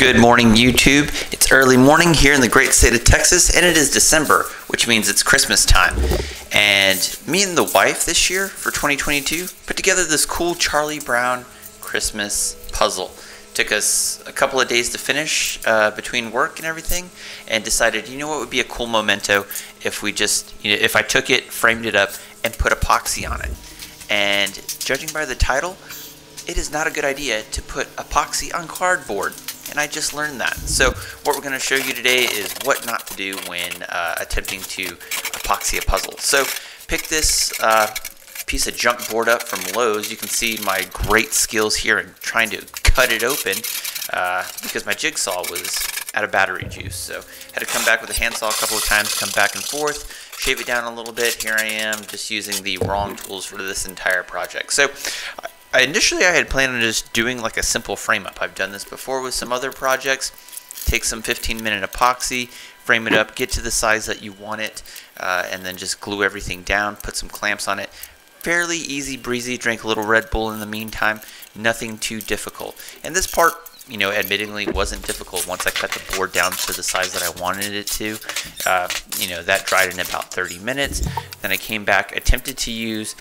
Good morning, YouTube. It's early morning here in the great state of Texas, and it is December, which means it's Christmas time. And me and the wife this year for 2022 put together this cool Charlie Brown Christmas puzzle. Took us a couple of days to finish uh, between work and everything, and decided, you know what would be a cool memento if we just, you know, if I took it, framed it up, and put epoxy on it. And judging by the title, it is not a good idea to put epoxy on cardboard. And I just learned that. So what we're going to show you today is what not to do when uh, attempting to epoxy a puzzle. So pick this uh, piece of junk board up from Lowe's. You can see my great skills here in trying to cut it open uh, because my jigsaw was out of battery juice. So had to come back with a handsaw a couple of times, come back and forth, shave it down a little bit. Here I am just using the wrong tools for this entire project. So I initially I had planned on just doing like a simple frame up. I've done this before with some other projects. Take some 15 minute epoxy, frame it up, get to the size that you want it, uh, and then just glue everything down, put some clamps on it. Fairly easy breezy, drink a little Red Bull in the meantime, nothing too difficult. And this part, you know, admittingly wasn't difficult once I cut the board down to the size that I wanted it to. Uh, you know, that dried in about 30 minutes. Then I came back, attempted to use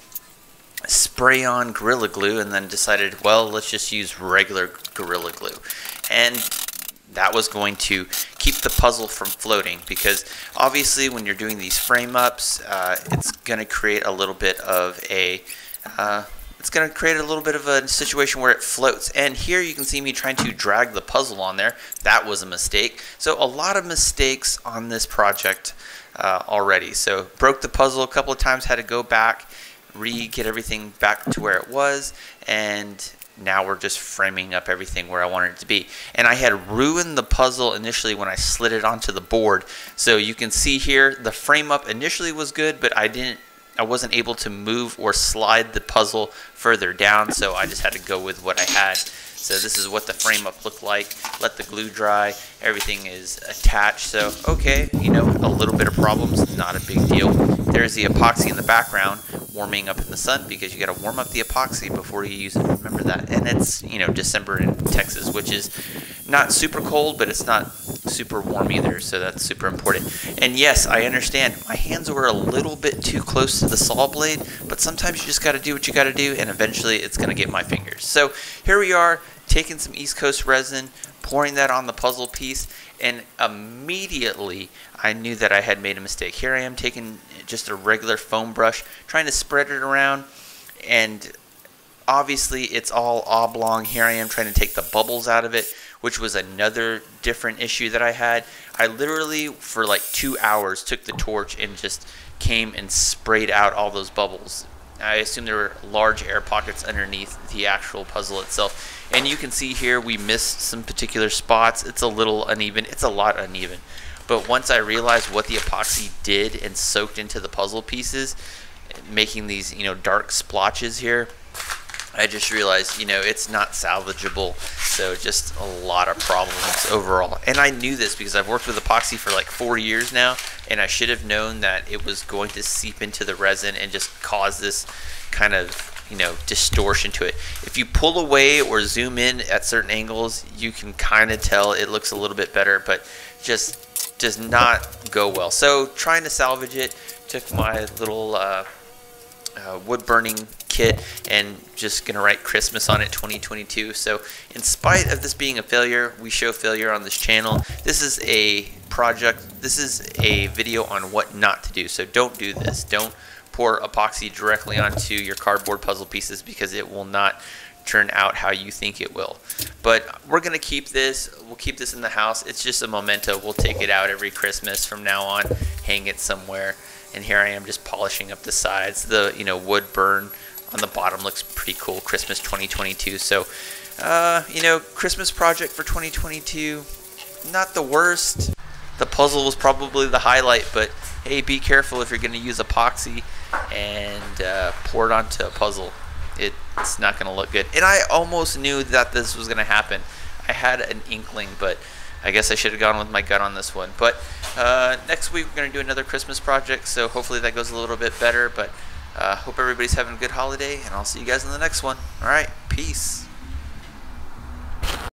spray on Gorilla Glue and then decided, well, let's just use regular Gorilla Glue. And that was going to keep the puzzle from floating because obviously when you're doing these frame ups, uh, it's going to create a little bit of a uh, it's going to create a little bit of a situation where it floats. And here you can see me trying to drag the puzzle on there. That was a mistake. So a lot of mistakes on this project uh, already. So broke the puzzle a couple of times, had to go back re get everything back to where it was and now we're just framing up everything where I wanted it to be. And I had ruined the puzzle initially when I slid it onto the board. So you can see here the frame up initially was good, but I didn't I wasn't able to move or slide the puzzle further down, so I just had to go with what I had. So this is what the frame up looked like. Let the glue dry. Everything is attached. So, okay, you know, a little bit of problems, not a big deal. There's the epoxy in the background warming up in the sun because you got to warm up the epoxy before you use it. Remember that. And it's, you know, December in Texas, which is not super cold, but it's not super warm either. So that's super important. And yes, I understand. My hands were a little bit too close to the saw blade, but sometimes you just got to do what you got to do, and eventually it's going to get my fingers. So here we are, taking some East Coast resin, pouring that on the puzzle piece, and immediately I knew that I had made a mistake. Here I am taking just a regular foam brush, trying to spread it around, and obviously it's all oblong. Here I am trying to take the bubbles out of it, which was another different issue that I had. I literally, for like two hours, took the torch and just came and sprayed out all those bubbles. I assume there were large air pockets underneath the actual puzzle itself. And you can see here we missed some particular spots. It's a little uneven. It's a lot uneven. But once I realized what the epoxy did and soaked into the puzzle pieces, making these, you know, dark splotches here, I just realized, you know, it's not salvageable. So just a lot of problems overall. And I knew this because I've worked with epoxy for like four years now, and I should have known that it was going to seep into the resin and just cause this kind of you know distortion to it. If you pull away or zoom in at certain angles, you can kind of tell it looks a little bit better, but just does not go well. So trying to salvage it, took my little uh, uh, wood burning kit and just gonna write Christmas on it 2022. So in spite of this being a failure, we show failure on this channel. This is a project, this is a video on what not to do. So don't do this. Don't pour epoxy directly onto your cardboard puzzle pieces because it will not turn out how you think it will. But we're going to keep this. We'll keep this in the house. It's just a memento. We'll take it out every Christmas from now on, hang it somewhere. And here I am just polishing up the sides. The, you know, wood burn on the bottom looks pretty cool. Christmas 2022. So, uh, you know, Christmas project for 2022, not the worst. The puzzle was probably the highlight, but hey, be careful if you're going to use epoxy and uh, pour it onto a puzzle. It's not going to look good. And I almost knew that this was going to happen. I had an inkling, but I guess I should have gone with my gut on this one. But uh, next week we're going to do another Christmas project, so hopefully that goes a little bit better. But uh, hope everybody's having a good holiday, and I'll see you guys in the next one. All right, peace.